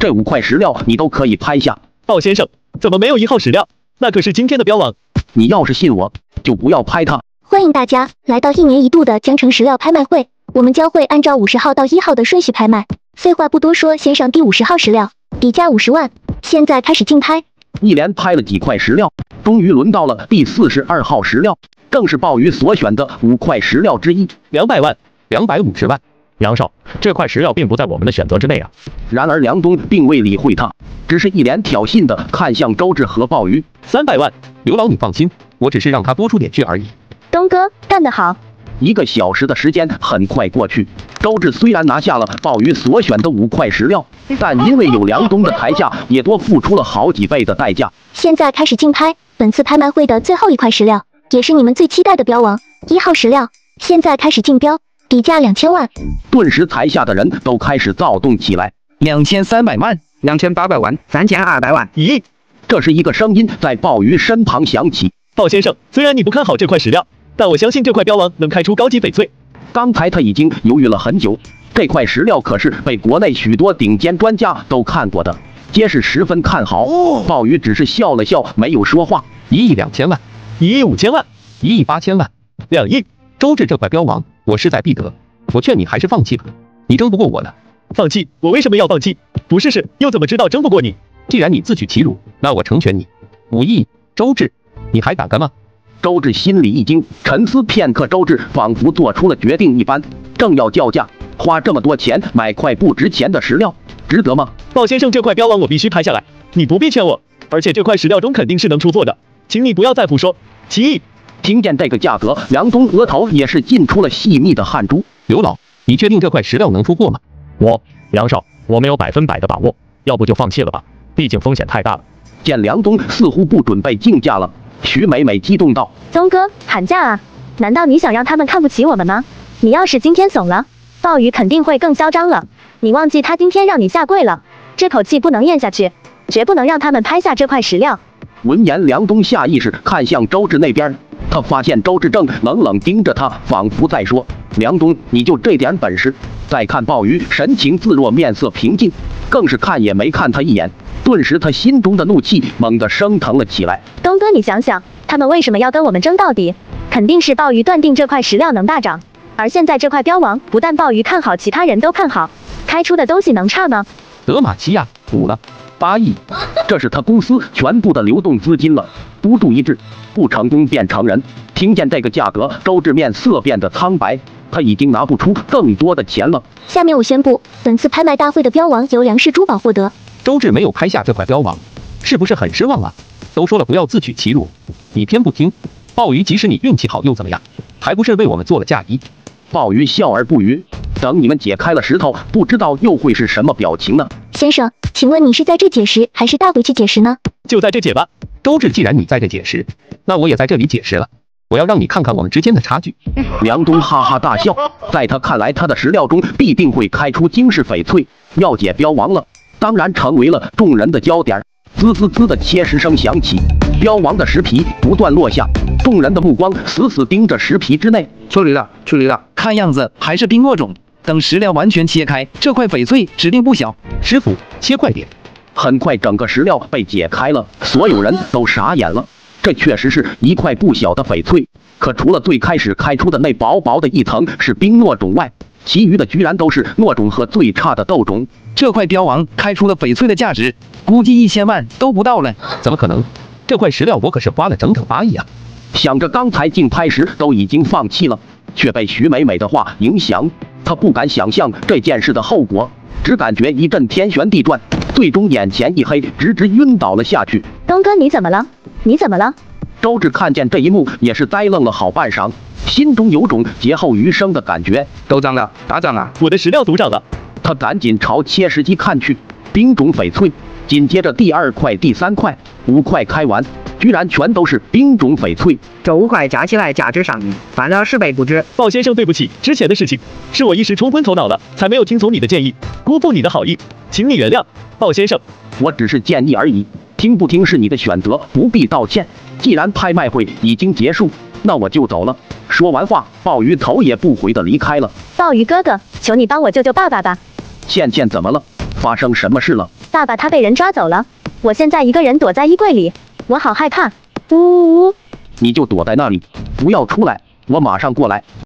这五块石料你都可以拍下。鲍先生，怎么没有一号石料？那可是今天的标王。你要是信我，就不要拍它。欢迎大家来到一年一度的江城石料拍卖会，我们将会按照五十号到一号的顺序拍卖。废话不多说，先上第五十号石料，底价五十万。现在开始竞拍。一连拍了几块石料，终于轮到了第四十二号石料，正是鲍鱼所选的五块石料之一，两百万，两百五十万。杨少，这块石料并不在我们的选择之内啊。然而梁东并未理会他，只是一脸挑衅的看向周志和鲍鱼。三百万，刘老你放心，我只是让他多出点去而已。东哥干得好！一个小时的时间很快过去，周志虽然拿下了鲍鱼所选的五块石料，但因为有梁东的抬价，也多付出了好几倍的代价。现在开始竞拍，本次拍卖会的最后一块石料，也是你们最期待的标王一号石料。现在开始竞标，底价两千万。顿时台下的人都开始躁动起来。两千三百万，两千八百万，三千二百万。咦，这是一个声音在鲍鱼身旁响起。鲍先生，虽然你不看好这块石料，但我相信这块标王能开出高级翡翠。刚才他已经犹豫了很久，这块石料可是被国内许多顶尖专家都看过的，皆是十分看好。鲍鱼只是笑了笑，没有说话。一亿两千万，一亿五千万，一亿八千万，两亿。周志这块标王，我势在必得。我劝你还是放弃吧，你争不过我的。放弃？我为什么要放弃？不试试又怎么知道争不过你？既然你自取其辱，那我成全你。武艺，周志，你还敢干吗？周志心里一惊，沉思片刻，周志仿佛做出了决定一般，正要叫价，花这么多钱买块不值钱的石料，值得吗？鲍先生，这块标王我必须拍下来，你不必劝我，而且这块石料中肯定是能出货的，请你不要再胡说。七亿！听见这个价格，梁东额头也是浸出了细密的汗珠。刘老，你确定这块石料能出货吗？我，梁少，我没有百分百的把握，要不就放弃了吧，毕竟风险太大了。见梁东似乎不准备竞价了，徐美美激动道：“东哥，喊价啊！难道你想让他们看不起我们吗？你要是今天怂了，鲍鱼肯定会更嚣张了。你忘记他今天让你下跪了，这口气不能咽下去，绝不能让他们拍下这块石料。”闻言，梁东下意识看向周志那边。他发现周志正冷冷盯着他，仿佛在说：“梁东，你就这点本事？”再看鲍鱼，神情自若，面色平静，更是看也没看他一眼。顿时，他心中的怒气猛地升腾了起来。东哥，你想想，他们为什么要跟我们争到底？肯定是鲍鱼断定这块石料能大涨。而现在这块标王，不但鲍鱼看好，其他人都看好，开出的东西能差吗？德玛西亚补了八亿，这是他公司全部的流动资金了。孤注一掷，不成功便成仁。听见这个价格，周志面色变得苍白，他已经拿不出更多的钱了。下面我宣布，本次拍卖大会的标王由梁氏珠宝获得。周志没有拍下这块标王，是不是很失望啊？都说了不要自取其辱，你偏不听。鲍鱼，即使你运气好又怎么样？还不是为我们做了嫁衣。鲍鱼笑而不语。等你们解开了石头，不知道又会是什么表情呢？先生，请问你是在这解石，还是带回去解石呢？就在这解吧。周志，既然你在这解石，那我也在这里解石了。我要让你看看我们之间的差距。梁东哈哈大笑，在他看来，他的石料中必定会开出惊世翡翠，要解标王了，当然成为了众人的焦点。滋滋滋的切石声响起，标王的石皮不断落下，众人的目光死死盯着石皮之内。处理了，处理了，看样子还是冰糯种。等石料完全切开，这块翡翠指定不小。师傅，切快点！很快，整个石料被解开了，所有人都傻眼了。这确实是一块不小的翡翠，可除了最开始开出的那薄薄的一层是冰糯种外，其余的居然都是糯种和最差的豆种。这块雕王开出了翡翠的价值，估计一千万都不到了。怎么可能？这块石料我可是花了整整八亿啊！想着刚才竞拍时都已经放弃了，却被徐美美的话影响，他不敢想象这件事的后果，只感觉一阵天旋地转。最终眼前一黑，直直晕倒了下去。东哥，你怎么了？你怎么了？周志看见这一幕，也是呆愣了好半晌，心中有种劫后余生的感觉。都脏了，大涨啊！我的石料都涨了。他赶紧朝切石机看去，冰种翡翠。紧接着第二块、第三块，五块开完，居然全都是冰种翡翠。这五块加起来价值上亿，翻了十倍不止。鲍先生，对不起，之前的事情是我一时冲昏头脑了，才没有听从你的建议，辜负你的好意，请你原谅。鲍先生，我只是建议而已，听不听是你的选择，不必道歉。既然拍卖会已经结束，那我就走了。说完话，鲍鱼头也不回的离开了。鲍鱼哥哥，求你帮我救救爸爸吧！倩倩怎么了？发生什么事了？爸爸他被人抓走了，我现在一个人躲在衣柜里，我好害怕。呜呜呜！你就躲在那里，不要出来，我马上过来。